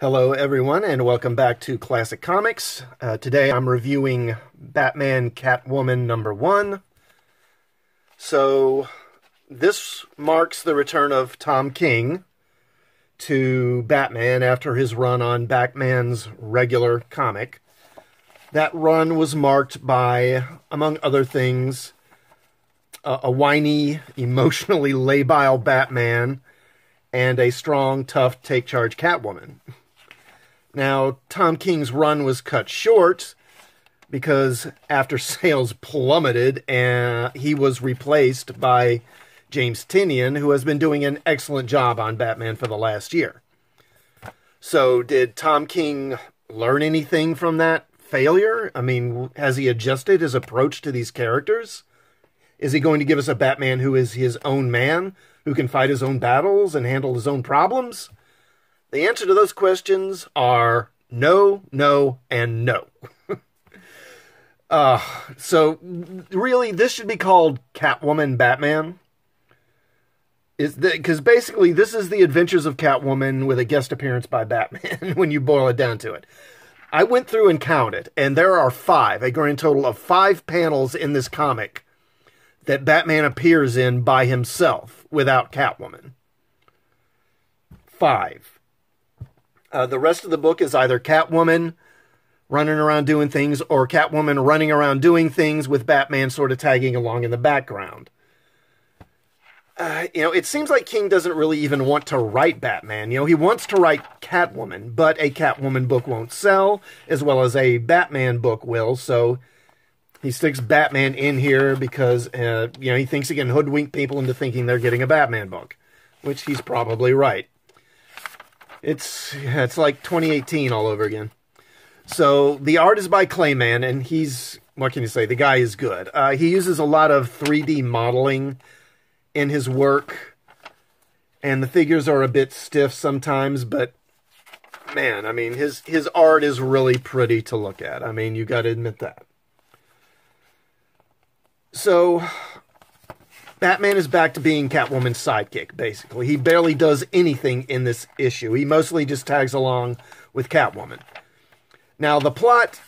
Hello, everyone, and welcome back to Classic Comics. Uh, today I'm reviewing Batman Catwoman number one. So, this marks the return of Tom King to Batman after his run on Batman's regular comic. That run was marked by, among other things, a, a whiny, emotionally labile Batman and a strong, tough, take charge Catwoman. Now, Tom King's run was cut short because after sales plummeted, and he was replaced by James Tynion, who has been doing an excellent job on Batman for the last year. So, did Tom King learn anything from that failure? I mean, has he adjusted his approach to these characters? Is he going to give us a Batman who is his own man, who can fight his own battles and handle his own problems? The answer to those questions are no, no, and no. uh, so, really, this should be called Catwoman Batman. Because basically this is the adventures of Catwoman with a guest appearance by Batman when you boil it down to it. I went through and counted, and there are five, a grand total of five panels in this comic that Batman appears in by himself without Catwoman. Five. Uh, the rest of the book is either Catwoman running around doing things or Catwoman running around doing things with Batman sort of tagging along in the background. Uh, you know, it seems like King doesn't really even want to write Batman. You know, he wants to write Catwoman, but a Catwoman book won't sell, as well as a Batman book will, so he sticks Batman in here because, uh, you know, he thinks he can hoodwink people into thinking they're getting a Batman book, which he's probably right. It's yeah, it's like 2018 all over again. So the art is by Clay Mann, and he's what can you say? The guy is good. Uh, he uses a lot of 3D modeling in his work, and the figures are a bit stiff sometimes. But man, I mean his his art is really pretty to look at. I mean, you got to admit that. So Batman is back to being Catwoman's sidekick, basically. He barely does anything in this issue. He mostly just tags along with Catwoman. Now, the plot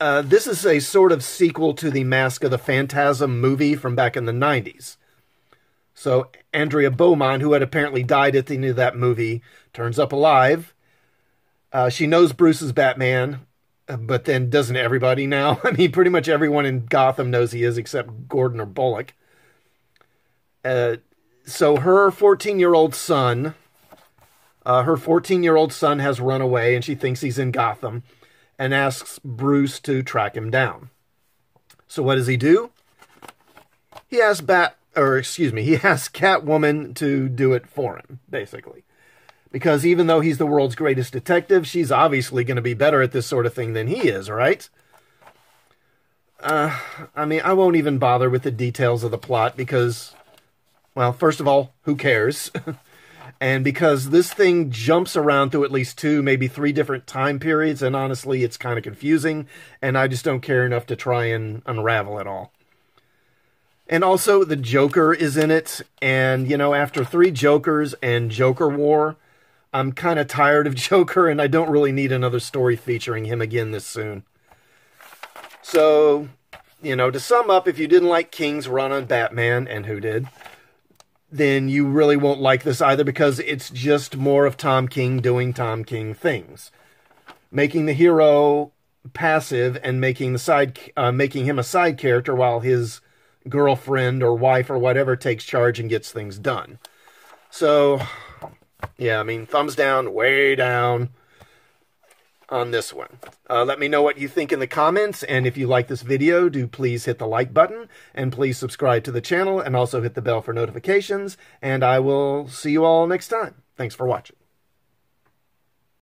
uh, this is a sort of sequel to the Mask of the Phantasm movie from back in the 90s. So, Andrea Beaumont, who had apparently died at the end of that movie, turns up alive. Uh, she knows Bruce is Batman, but then doesn't everybody now? I mean, pretty much everyone in Gotham knows he is except Gordon or Bullock. Uh, so her 14 year old son, uh, her 14 year old son has run away and she thinks he's in Gotham and asks Bruce to track him down. So what does he do? He asks Bat, or excuse me, he asks Catwoman to do it for him, basically. Because even though he's the world's greatest detective, she's obviously going to be better at this sort of thing than he is, right? Uh, I mean, I won't even bother with the details of the plot because well, first of all, who cares? and because this thing jumps around through at least two, maybe three different time periods, and honestly, it's kind of confusing, and I just don't care enough to try and unravel it all. And also, the Joker is in it, and, you know, after three Jokers and Joker War, I'm kind of tired of Joker, and I don't really need another story featuring him again this soon. So, you know, to sum up, if you didn't like King's run on Batman, and who did, then you really won't like this either because it's just more of Tom King doing Tom King things. Making the hero passive and making the side uh, making him a side character while his girlfriend or wife or whatever takes charge and gets things done. So yeah, I mean thumbs down, way down on this one. Uh, let me know what you think in the comments, and if you like this video, do please hit the like button, and please subscribe to the channel, and also hit the bell for notifications, and I will see you all next time. Thanks for watching.